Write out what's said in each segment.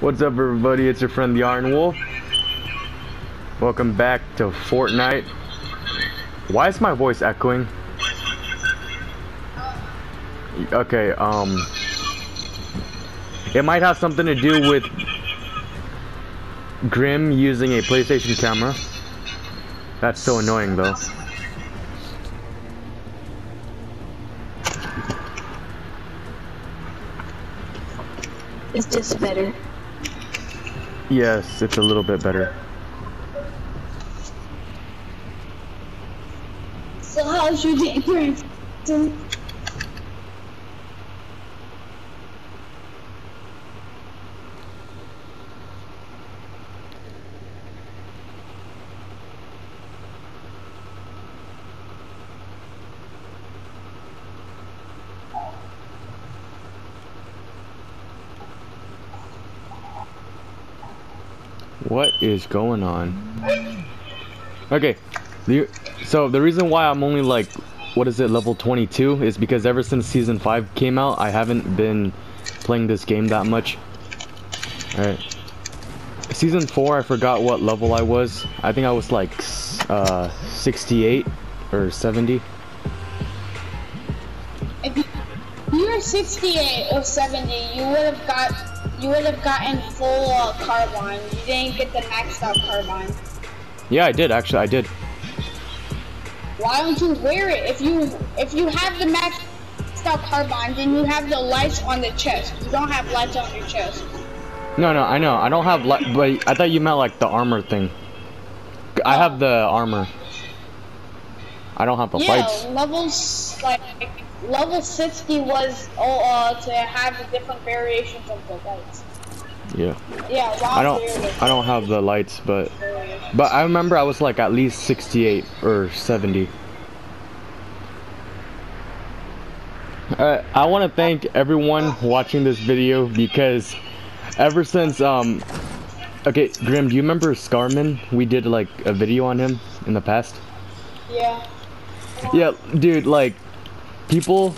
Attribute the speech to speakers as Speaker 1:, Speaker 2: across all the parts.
Speaker 1: What's up, everybody? It's your friend, the Iron Wolf. Welcome back to Fortnite. Why is my voice echoing? Okay, um... It might have something to do with Grim using a PlayStation camera. That's so annoying, though.
Speaker 2: Is this better?
Speaker 1: Yes, it's a little bit better.
Speaker 2: So how's your day?
Speaker 1: What is going on? Okay, the, so the reason why I'm only like, what is it, level 22 is because ever since season 5 came out, I haven't been playing this game that much. Alright. Season 4, I forgot what level I was. I think I was like uh, 68 or 70.
Speaker 3: If you, were 68 or 70, you would have got you would have gotten full uh, Carbide. You didn't get the maxed out Carbide.
Speaker 1: Yeah, I did actually. I did.
Speaker 3: Why don't you wear it? If you if you have the maxed out Carbide, then you have the lights on the chest. You don't have lights on your chest.
Speaker 1: No, no, I know. I don't have light, but I thought you meant like the armor thing. I have the armor. I don't have the
Speaker 3: yeah,
Speaker 1: lights.
Speaker 3: levels like level 60 was oh, uh, to have the different variations of the lights.
Speaker 1: Yeah.
Speaker 3: Yeah,
Speaker 1: I don't I don't have the lights, but but I remember I was like at least 68 or 70. Uh, I want to thank everyone watching this video because ever since um okay Grim, do you remember Scarman? We did like a video on him in the past.
Speaker 3: Yeah.
Speaker 1: Yeah, dude, like people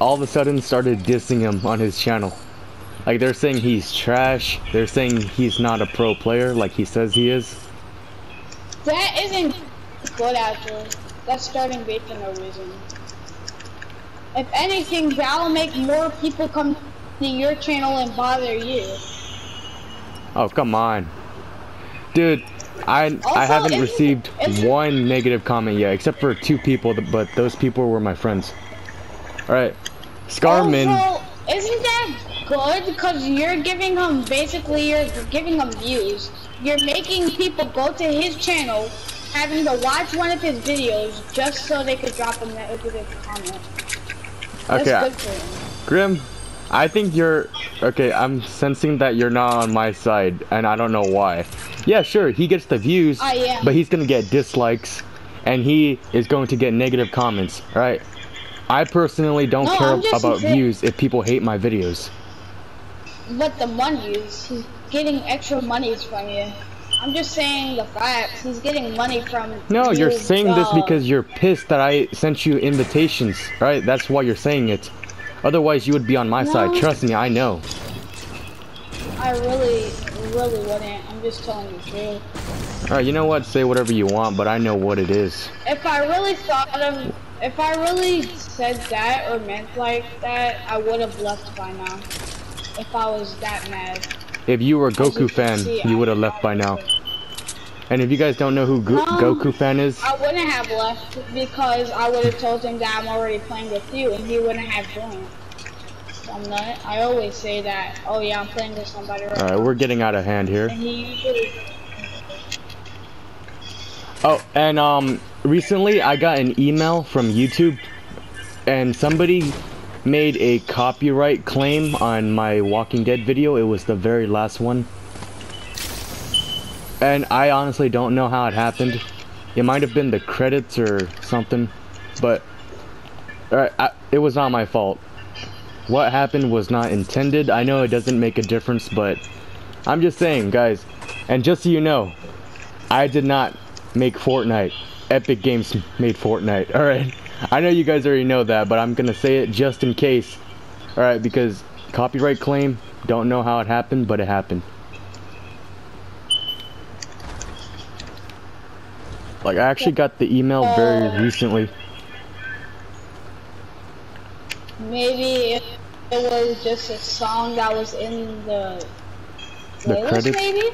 Speaker 1: all of a sudden started dissing him on his channel. Like they're saying he's trash. They're saying he's not a pro player like he says he is.
Speaker 3: That isn't good actually. That's starting bait for no reason. If anything, that'll make more people come to your channel and bother you.
Speaker 1: Oh come on, dude. I I haven't received one negative comment yet, except for two people, but those people were my friends. All right, Scarman.
Speaker 3: Oh, also, isn't that good? Because you're giving him, basically, you're giving him views. You're making people go to his channel, having to watch one of his videos just so they could drop him a negative comment. That's
Speaker 1: okay,
Speaker 3: good for him.
Speaker 1: Grim. I think you're okay. I'm sensing that you're not on my side, and I don't know why. Yeah, sure, he gets the views,
Speaker 3: I am.
Speaker 1: but he's gonna get dislikes, and he is going to get negative comments. Right. I personally don't
Speaker 3: No,
Speaker 1: care about views if people hate my videos.
Speaker 3: But the monies, he's getting extra monies from you. I'm just saying the facts. He's getting money from.
Speaker 1: No, you're
Speaker 3: you,
Speaker 1: saying this because you're pissed that I sent you invitations, right? That's why you're saying it. Otherwise, you would be on my side. Trust me, I know.
Speaker 3: I really, really wouldn't. I'm just telling the truth.
Speaker 1: All right, you know what? Say whatever you want, but I know what it is.
Speaker 3: If I really thought of, if I really said that or meant like that, I would have left by now. If I was that mad.
Speaker 1: If you were a
Speaker 3: you
Speaker 1: Goku fan,
Speaker 3: see,
Speaker 1: you would have left by now. And if you guys don't know who Go
Speaker 3: Um,
Speaker 1: Goku fan is,
Speaker 3: I wouldn't have left because I would have told him that I'm already playing with you, and he wouldn't have joined. I'm not. I always say that. Oh yeah, I'm playing with somebody right
Speaker 1: all right, we're getting out of hand here. Oh, and um, recently I got an email from YouTube, and somebody made a copyright claim on my Walking Dead video. It was the very last one. And I honestly don't know how it happened. It might have been the credits or something, but alright, I- it was not my fault. What happened was not intended. I know it doesn't make a difference, but I'm just saying, guys. And just so you know, I did not make Fortnite. Epic Games made Fortnite. Alright. I know you guys already know that, but I'm gonna say it just in case. Alright, because copyright claim, Don't know how it happened, but it happened. Like I actually got the email very oh. recently.
Speaker 3: Maybe it was just a song that was in the
Speaker 1: The credits?
Speaker 3: maybe?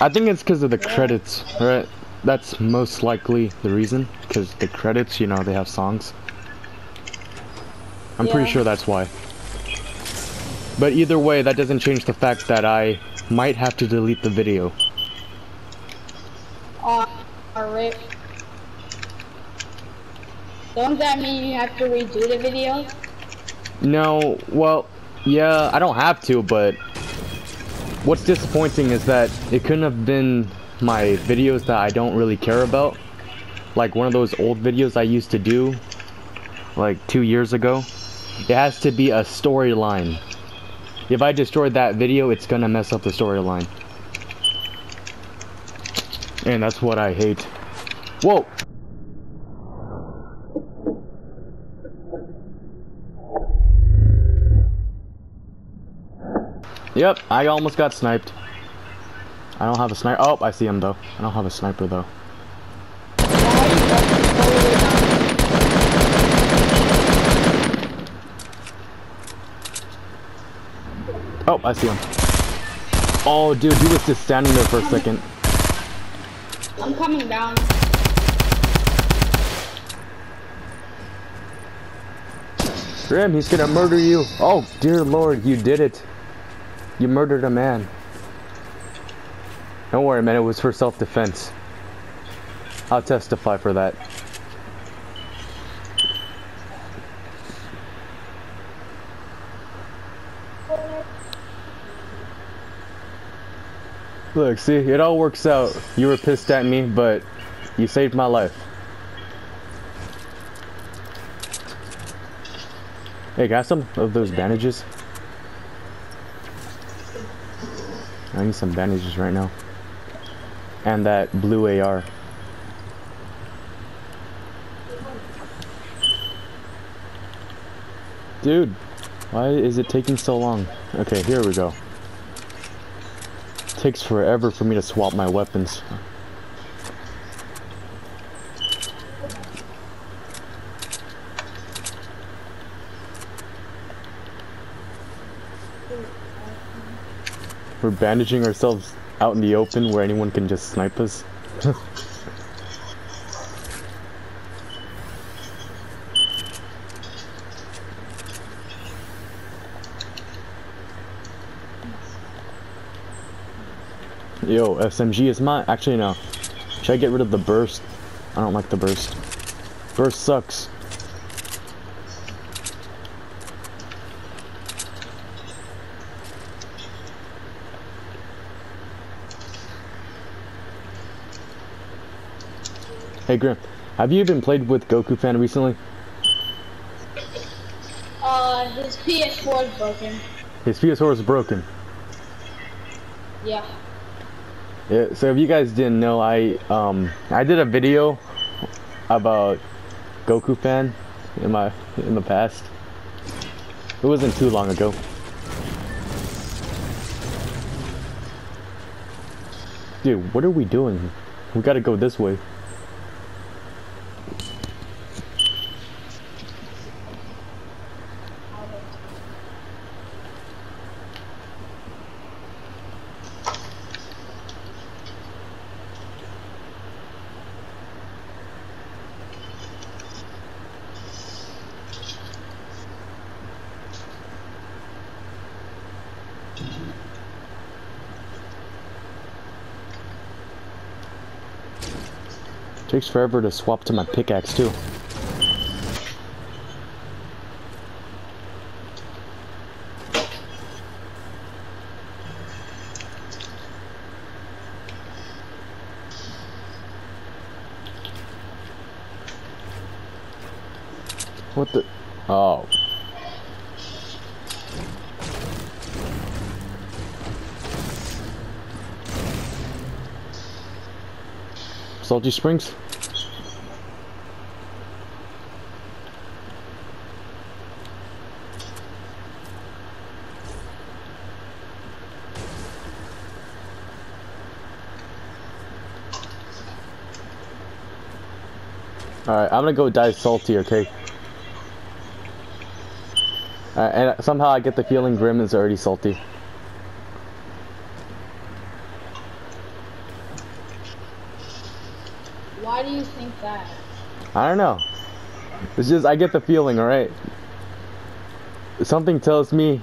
Speaker 1: I think it's because of the credits, right? That's most likely the reason. Because the credits, you know, they have songs. I'm pretty sure that's why. But either way, that doesn't change the fact that I might have to delete the video.
Speaker 3: Uh, alright. Don't that mean you have to redo the video?
Speaker 1: No, well, yeah, I don't have to, but what's disappointing is that it couldn't have been my videos that I don't really care about. Like one of those old videos I used to do, like two years ago. It has to be a storyline. If I destroy that video, it's gonna mess up the storyline. And that's what I hate. Whoa! Yep, I almost got sniped. I don't have a sniper. Oh, I see him though. I don't have a sniper though. Oh, I see him. Oh, dude, he was just standing there for a second.
Speaker 3: I'm coming down.
Speaker 1: Grim, he's gonna murder you. Oh, dear lord, you did it. You murdered a man. Don't worry, man, it was for self-defense. I'll testify for that. Look, see, it all works out. You were pissed at me, but you saved my life. Hey, got some of those bandages? I need some bandages right now. And that blue AR. Dude, why is it taking so long? Okay, here we go. takes forever for me to swap my weapons. We're bandaging ourselves out in the open where anyone can just snipe us. Yo, SMG is mine. Actually, no. Should I get rid of the burst? I don't like the burst. Burst sucks. Hey Grim, have you even played with Goku fan recently?
Speaker 3: Uh, his PS4 is broken.
Speaker 1: His PS4 is broken.
Speaker 3: Yeah.
Speaker 1: Yeah, so if you guys didn't know, I um I did a video about Goku fan in my in the past. It wasn't too long ago. Dude, what are we doing? We gotta go this way. Takes forever to swap to my pickaxe too. Salty Springs. Alright, I'm gonna go dive salty, okay? Uh, and somehow I get the feeling Grim is already salty.
Speaker 3: Think that?
Speaker 1: I don't know. It's just, I get the feeling, alright? Something tells me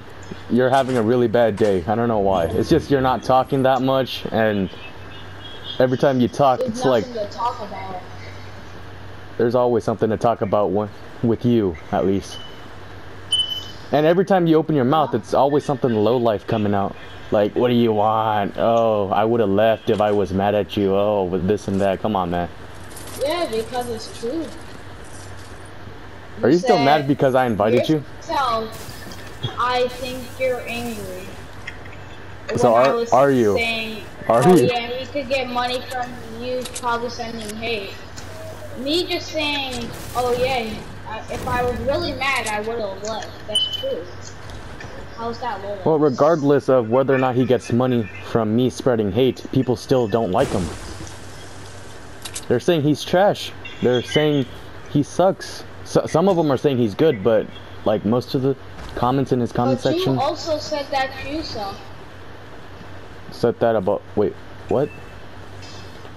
Speaker 1: you're having a really bad day. I don't know why. It's just you're not talking that much, and every time you talk,
Speaker 3: There's
Speaker 1: it's like
Speaker 3: to talk about.
Speaker 1: there's always something to talk about wi- with you, at least. And every time you open your mouth, it's always something low life coming out. Like, what do you want? Oh, I would have left if I was mad at you. Oh, with this and that. Come on, man.
Speaker 3: Yeah, because it's true.
Speaker 1: Are you still mad because I invited you?
Speaker 3: I think you're angry.
Speaker 1: So are- are you?
Speaker 3: Saying,
Speaker 1: Are
Speaker 3: oh,
Speaker 1: you?
Speaker 3: yeah, we could get money from you probably sending hate. Me just saying, oh yeah, if I was really mad, I would have left. That's true. How's that?
Speaker 1: Well, regardless of whether or not he gets money from me spreading hate, people still don't like him. They're saying he's trash. They're saying he sucks. So, some of them are saying he's good, but like most of the comments in his comment
Speaker 3: but
Speaker 1: section
Speaker 3: you also said that to yourself.
Speaker 1: said that about. Wait, what?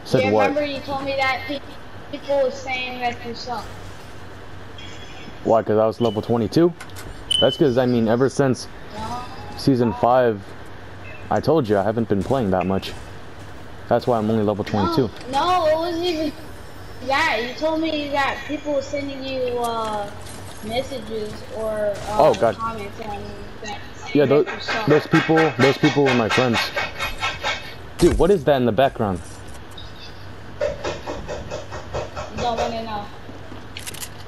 Speaker 1: Said
Speaker 3: yeah,
Speaker 1: what?
Speaker 3: remember you told me that people were saying that to yourself.
Speaker 1: Why? Because I was level 22. That's because I mean, ever since
Speaker 3: No.
Speaker 1: season five, I told you I haven't been playing that much. That's why I'm only level 22.
Speaker 3: No, no, it wasn't even that. You told me that people were sending you uh, messages or uh,
Speaker 1: Oh, God.
Speaker 3: comments that.
Speaker 1: Yeah, those, those people, those people were my friends. Dude, what is that in the background?
Speaker 3: Don't want to know.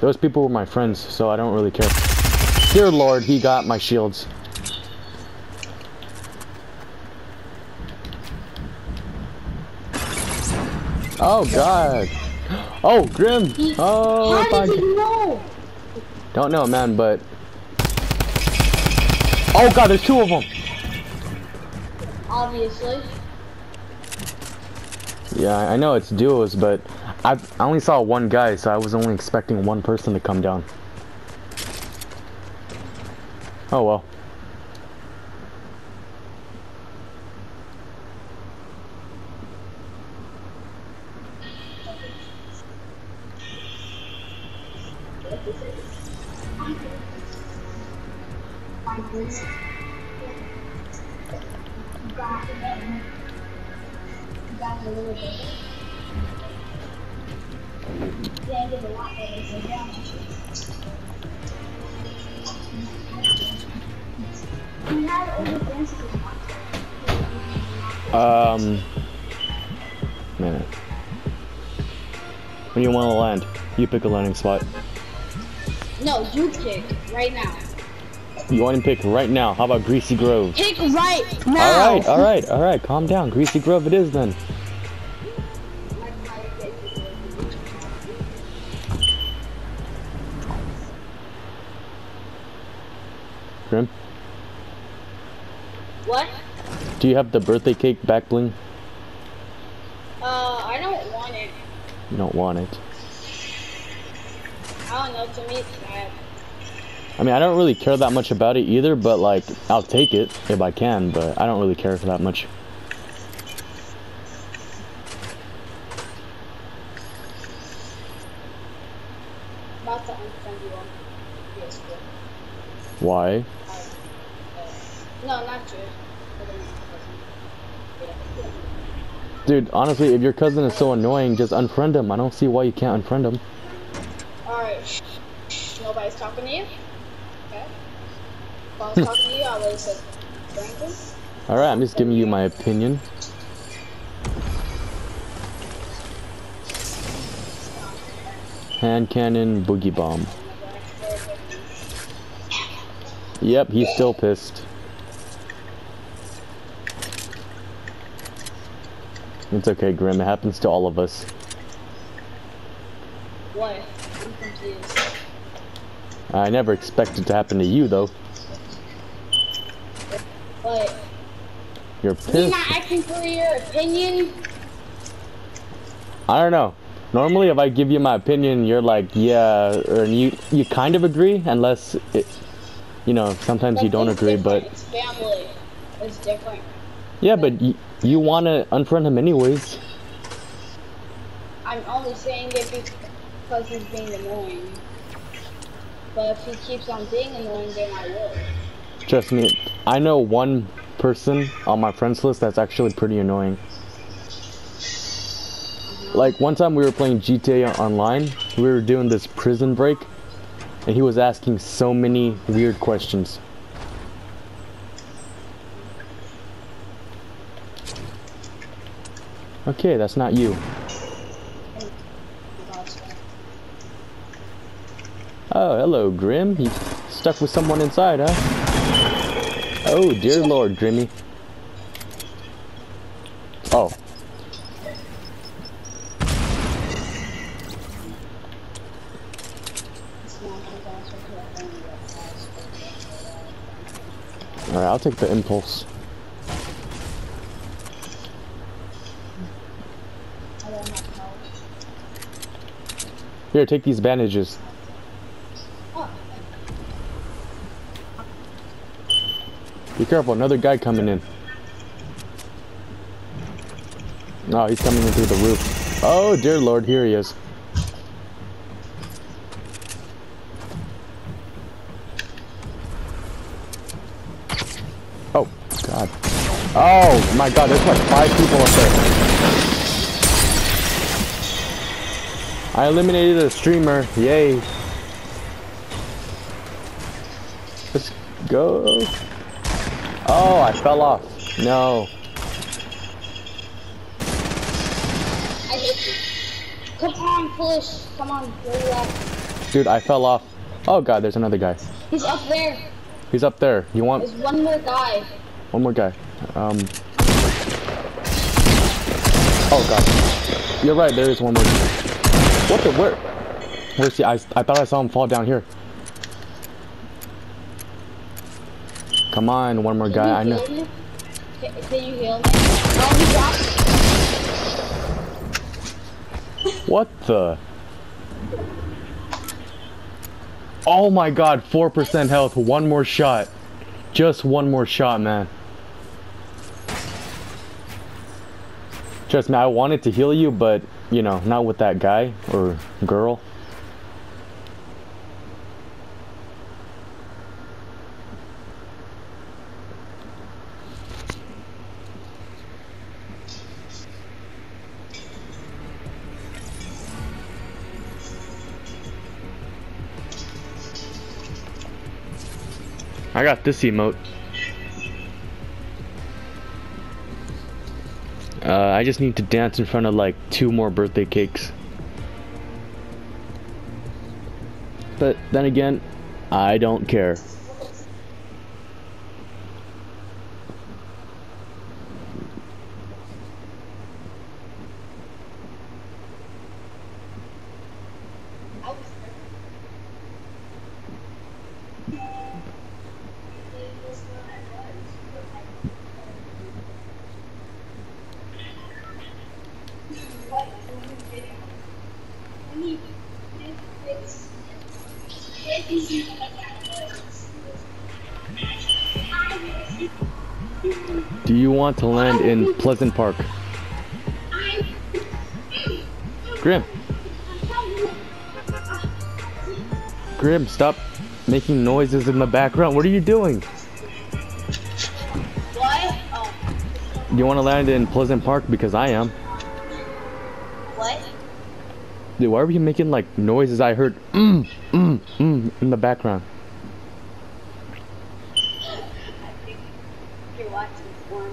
Speaker 1: Those people were my friends, so I don't really care. Dear Lord, he got my shields. Oh God. Oh Grim. Oh,
Speaker 3: how did he know?
Speaker 1: don't know, man, but. Oh God, there's two of them.
Speaker 3: Obviously.
Speaker 1: Yeah, I know it's duos, but I I only saw one guy, so I was only expecting one person to come down. Oh well. Um. Minute. When you want to land, you pick a landing spot.
Speaker 3: No, you pick right now.
Speaker 1: You want to pick right now. How about Greasy Grove?
Speaker 3: Pick right now.
Speaker 1: All right, all right, all right. Calm down. Greasy Grove it is then. Grim,
Speaker 3: What?
Speaker 1: do you have the birthday cake back bling?
Speaker 3: Uh, I don't want it.
Speaker 1: You don't want it.
Speaker 3: I don't know. To me.
Speaker 1: I mean, I don't really care that much about it either, but like, I'll take it if I can, but I don't really care for that much.
Speaker 3: about to unfriend you on Facebook.
Speaker 1: Why?
Speaker 3: Uh, no, not you.
Speaker 1: Dude, honestly, if your cousin is so annoying, just unfriend him. I don't see why you can't unfriend him.
Speaker 3: Alright, nobody's talking to you? Okay. If I was talking to you, I would have said Brandon.
Speaker 1: Alright, I'm just giving you my opinion. Hand cannon, boogie bomb. Yep, he's still pissed. It's okay, Grim. It happens to all of us.
Speaker 3: What? I'm confused.
Speaker 1: I never expected to happen to you, though.
Speaker 3: But
Speaker 1: You're
Speaker 3: you're
Speaker 1: pissed.
Speaker 3: not asking for your opinion.
Speaker 1: I don't know. Normally, if I give you my opinion, you're like, yeah, or you you kind of agree, unless it, you know, sometimes you don't agree.
Speaker 3: different.
Speaker 1: But
Speaker 3: It's family. It's different.
Speaker 1: yeah, but y- you want to unfriend him anyways.
Speaker 3: I'm only saying it because he's being annoying. But if he keeps on being annoying, then I will.
Speaker 1: Trust me, I know one person on my friends list that's actually pretty annoying. Like one time we were playing GTA online, we were doing this prison break, and he was asking so many weird questions. Okay, that's not you. Oh, hello, Grim. You stuck with someone inside, huh? Oh, dear lord, Grimmy. Oh. Alright, I'll take the impulse. Here, take these bandages. Be careful, another guy coming in. No, he's coming in through the roof. Oh, dear lord, here he is. Oh, God. Oh, my God, there's like five people up there. I eliminated a streamer. Yay. Let's go. Oh, I fell off. No.
Speaker 3: I hate you. Come on, push. Come on, go left.
Speaker 1: Dude, I fell off. Oh god, there's another guy.
Speaker 3: He's up there.
Speaker 1: He's up there. You want
Speaker 3: There's one more guy.
Speaker 1: one more guy? Um. Oh god. You're right, there is one more. What the where? Where's he? I, I thought I saw him fall down here. Come on, one more guy. I know.
Speaker 3: Can, you heal? Oh, he.
Speaker 1: What the? Oh my god, 4% health, one more shot. Just one more shot, man. Trust me, I wanted to heal you, but, you know, not with that guy or girl. I got this emote. Uh, I just need to dance in front of like two more birthday cakes. But then again, I don't care. Do you want to land in Pleasant Park? Grim. Grim, stop making noises in the background. What are you doing?
Speaker 2: What? Oh,
Speaker 1: You want to land in Pleasant Park because I am. Dude, why are you making like noises? I heard mm, mm, mm in the background.
Speaker 2: You're watching porn.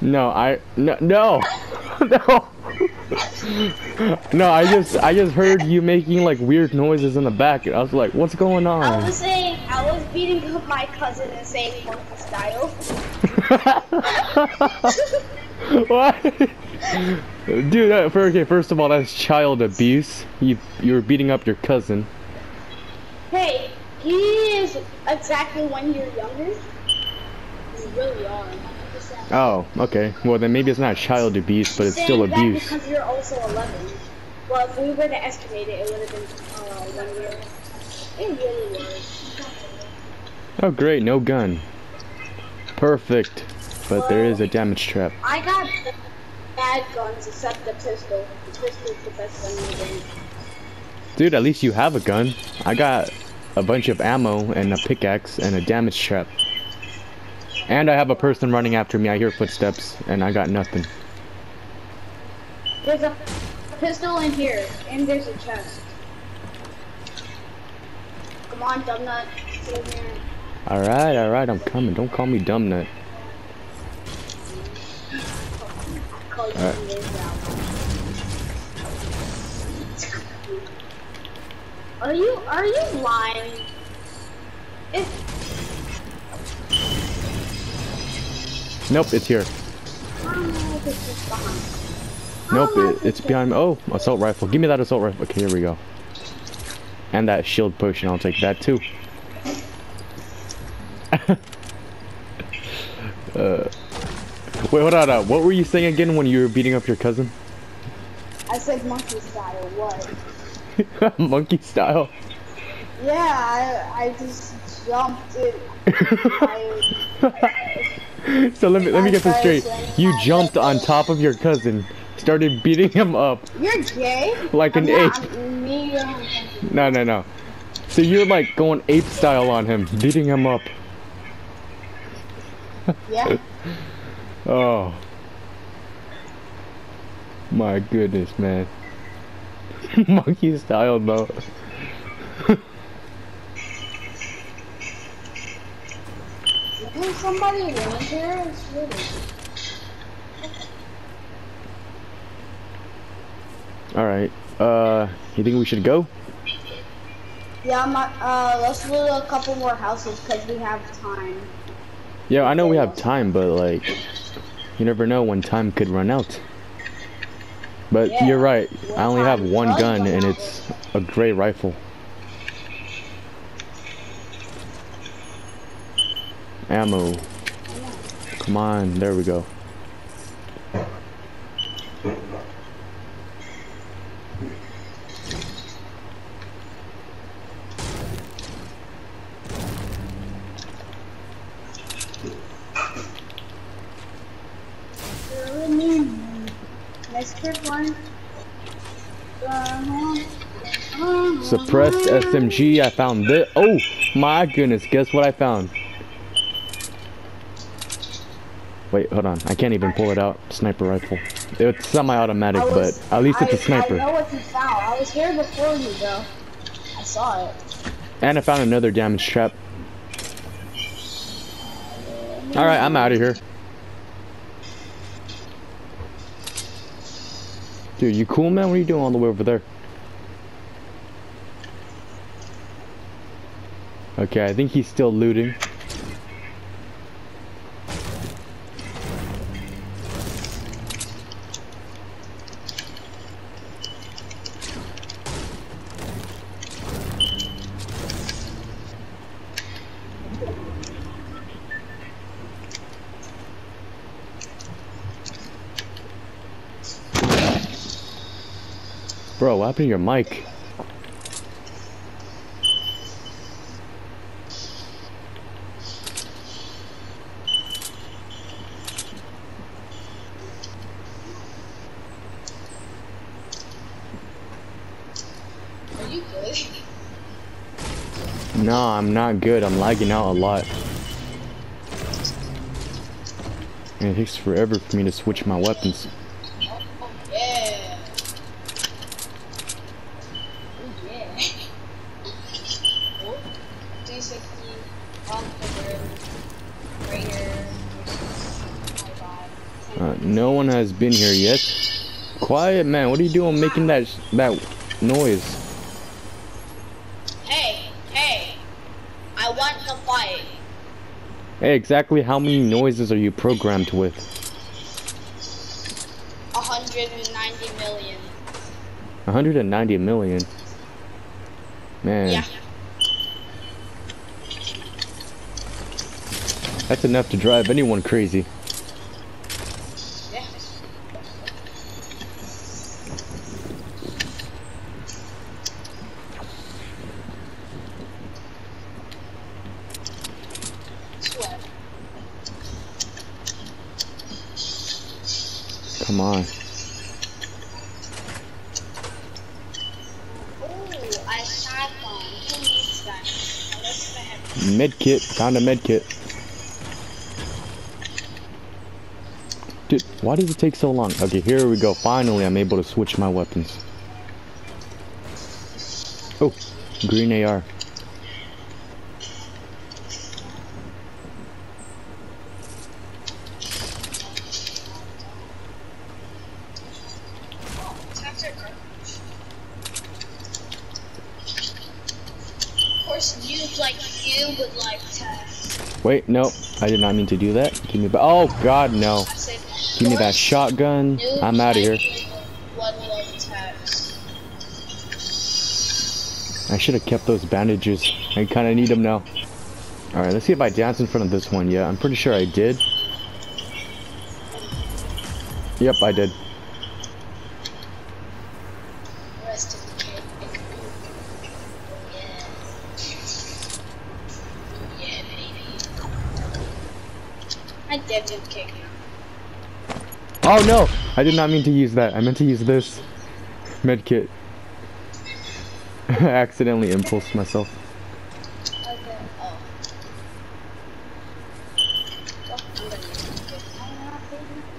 Speaker 1: No, I no no no. no, I just I just heard you making like weird noises in the back. and I was like, what's going on?
Speaker 2: I was saying, I was beating up my cousin and saying monkey style.
Speaker 1: what? Dude, that, okay, first of all, that's child abuse. You you were beating up your cousin.
Speaker 2: Hey, he is exactly one year younger.
Speaker 3: You really are.
Speaker 1: Oh, okay. Well, then maybe it's not child abuse, but it's still
Speaker 2: Saying
Speaker 1: abuse.
Speaker 2: because you're also 11.
Speaker 3: Well, if we were to estimate it, it would have been uh, one year. It really was.
Speaker 1: Oh great, no gun. Perfect. But there is a damage trap.
Speaker 3: I got bad guns except the pistol. The pistol's the best gun in the game.
Speaker 1: Dude, at least you have a gun. I got a bunch of ammo and a pickaxe and a damage trap. And I have a person running after me. I hear footsteps and I got nothing.
Speaker 3: There's a pistol in here, and there's a chest. Come on, dumb nut. Get in here.
Speaker 1: Alright, alright, I'm coming. Don't call me dumb
Speaker 3: Are you are you lying? If
Speaker 1: Nope, it's here. Nope, it, it's behind me. Oh, assault rifle. Give me that assault rifle. Okay, here we go. And that shield potion. I'll take that too. uh, wait, hold on. Uh, what were you saying again when you were beating up your cousin?
Speaker 3: I said monkey style. What?
Speaker 1: Monkey style.
Speaker 3: Yeah, I I just jumped it. I,
Speaker 1: so let me let me get this straight. You jumped on top of your cousin, started beating him up
Speaker 3: you're gay.
Speaker 1: like an
Speaker 3: I'm
Speaker 1: ape.
Speaker 3: not, um,
Speaker 1: No, no, no. So you're like going ape style on him, beating him up.
Speaker 3: Yeah.
Speaker 1: Oh. My goodness, man. Monkey style, though.
Speaker 3: Isn't somebody in here? It's really.
Speaker 1: Alright. Uh, you think we should go?
Speaker 3: Yeah, I'm, uh, let's loot a couple more houses because we have time.
Speaker 1: Yeah, I know we have time, but like, you never know when time could run out. But
Speaker 3: Yeah.
Speaker 1: you're right. I only have one gun, and it's a gray rifle. Ammo. Come on, there we go.
Speaker 3: Next quick one. Uh-huh. Uh-huh.
Speaker 1: Suppressed SMG. I found this. Oh my goodness! Guess what I found? Wait, hold on. I can't even pull it out. Sniper rifle. It's semi-automatic, but at least it's a sniper.
Speaker 3: I know what you found. I was here before you, though. I saw it.
Speaker 1: And I found another damage trap. Alright, I'm out of here. Dude, you cool, man? What are you doing all the way over there? Okay, I think he's still looting. Bro, what happened to your mic?
Speaker 3: Are you good?
Speaker 1: No, I'm not good. I'm lagging out a lot. And it takes forever for me to switch my weapons.
Speaker 3: Yeah. Yeah. 360 on the road. Right here. Bye bye.
Speaker 1: Uh, no one has been here yet. Quiet, man. What are you doing making that that noise?
Speaker 3: Hey, hey. I want to fight.
Speaker 1: Hey, exactly how many noises are you programmed with?
Speaker 3: 190 million.
Speaker 1: 190 million. Man,
Speaker 3: Yeah.
Speaker 1: that's enough to drive anyone crazy.
Speaker 3: Yeah.
Speaker 1: Come on.
Speaker 3: Ooh, I shotgun. Who needs that? Unless I have
Speaker 1: Med kit. Found a med kit. Dude, why does it take so long? Okay, here we go. Finally, I'm able to switch my weapons. Oh, green AR.
Speaker 3: Of course, you like you would like to.
Speaker 1: Wait, nope. I did not mean to do that. Give me back. Oh God, no! Give me that shotgun. I'm out of here.
Speaker 3: like you would love tax.
Speaker 1: I should have kept those bandages. I kind of need them now. All right, let's see if I dance in front of this one. Yeah, I'm pretty sure I did. Yep, I did.
Speaker 3: Rest of the cake. Yeah. Yeah, baby. I did do cake.
Speaker 1: Oh no! I did not mean to use that. I meant to use this med kit. I accidentally impulsed myself.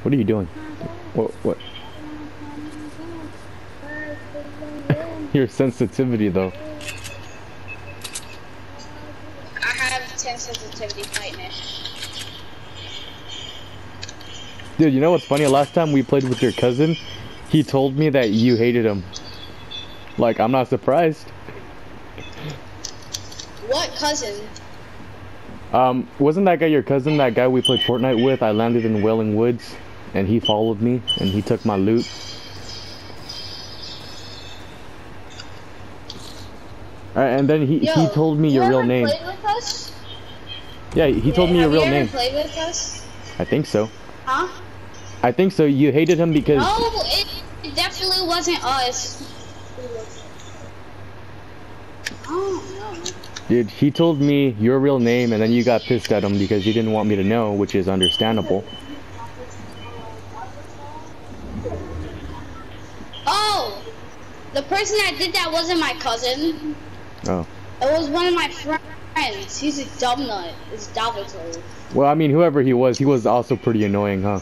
Speaker 1: What are you doing? What? What? Your sensitivity, though.
Speaker 3: I have 10 sensitivity tightness.
Speaker 1: Dude, you know what's funny? Last time we played with your cousin, he told me that you hated him. Like, I'm not surprised.
Speaker 3: What cousin?
Speaker 1: Um, wasn't that guy your cousin? That guy we played Fortnite with? I landed in Wailing Woods, and he followed me, and he took my loot. Alright, and then he, he told me
Speaker 3: you
Speaker 1: your real name. Yeah, he told me your real name.
Speaker 3: Played with us?
Speaker 1: I think so.
Speaker 3: Huh?
Speaker 1: I think so. You hated him because
Speaker 3: No, it, it definitely wasn't us. Oh no.
Speaker 1: dude, he told me your real name and then you got pissed at him because you didn't want me to know, which is understandable.
Speaker 3: Oh, the person that did that wasn't my cousin.
Speaker 1: Oh.
Speaker 3: It was one of my friends. He's a dumb nut. It's Dalvatore.
Speaker 1: Well, I mean, whoever he was, he was also pretty annoying, huh?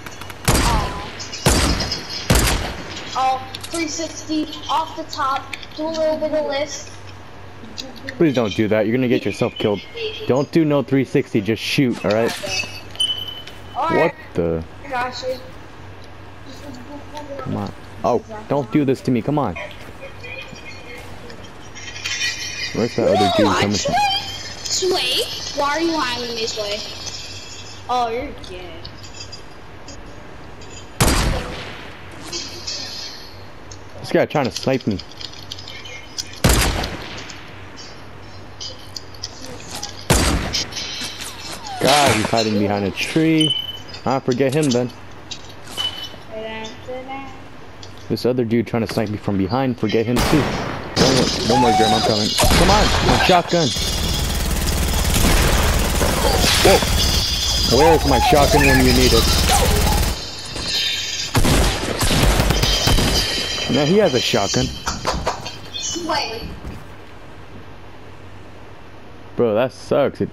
Speaker 3: Oh, 360 off the top. Do a little bit of list.
Speaker 1: Please don't do that. You're gonna get yourself killed. Don't do no 360. Just shoot. All right. What the?
Speaker 3: I got you.
Speaker 1: Come on. Oh, don't do this to me. Come on. Where's that other dude coming from?
Speaker 3: Sway, why are you lying me, Sway? Oh, you're good.
Speaker 1: Guy trying to snipe me. God, he's hiding behind a tree. I forget him then. This other dude trying to snipe me from behind, forget him too. Don't worry, don't I'm coming. Come on, my shotgun. Whoa. Where's my shotgun when you need it? Now he has a shotgun.
Speaker 3: Sway.
Speaker 1: Bro, that sucks. It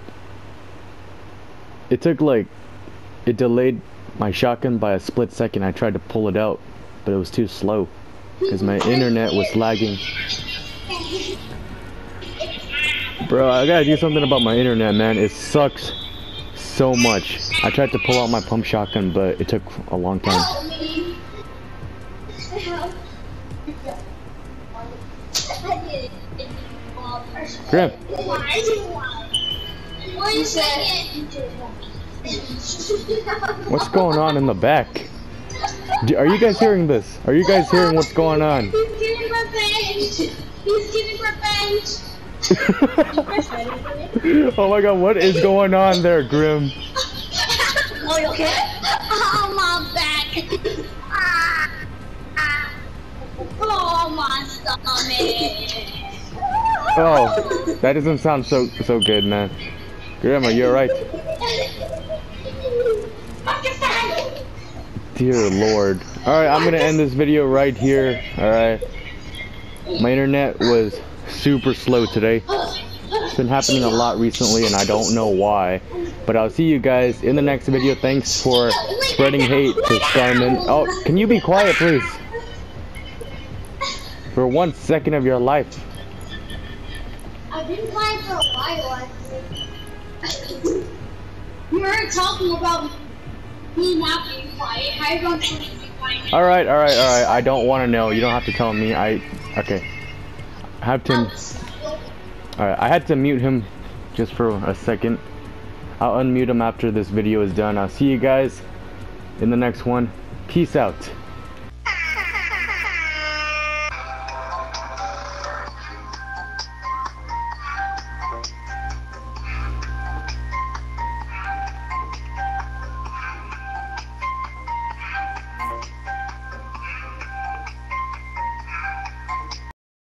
Speaker 1: it took like it delayed my shotgun by a split second. I tried to pull it out, but it was too slow because my internet was lagging. Bro, I gotta do something about my internet, man. It sucks so much. I tried to pull out my pump shotgun, but it took a long time. Graham,
Speaker 3: What you said?
Speaker 1: what's going on in the back? Are you guys hearing this? Are you guys hearing what's going on?
Speaker 3: He's getting revenge. He's getting revenge.
Speaker 1: oh my god, what is going on there, Grim?
Speaker 3: Oh, you okay? Oh, my back. Ah, ah. Oh, my stomach.
Speaker 1: Oh, that doesn't sound so so good, man. Grandma, you're right. Dear lord. Alright, I'm gonna end this video right here. Alright. My internet was super slow today. It's been happening a lot recently and I don't know why. But I'll see you guys in the next video. Thanks for spreading hate to Simon. Oh, can you be quiet, please? For one second of your life.
Speaker 3: Been quiet for a while. actually. You were talking about me not being quiet. How you going to quiet?
Speaker 1: Alright, alright, alright. I don't want to know. You don't have to tell me. I. Okay. I have to. Alright, I had to mute him just for a second. I'll unmute him after this video is done. I'll see you guys in the next one. Peace out.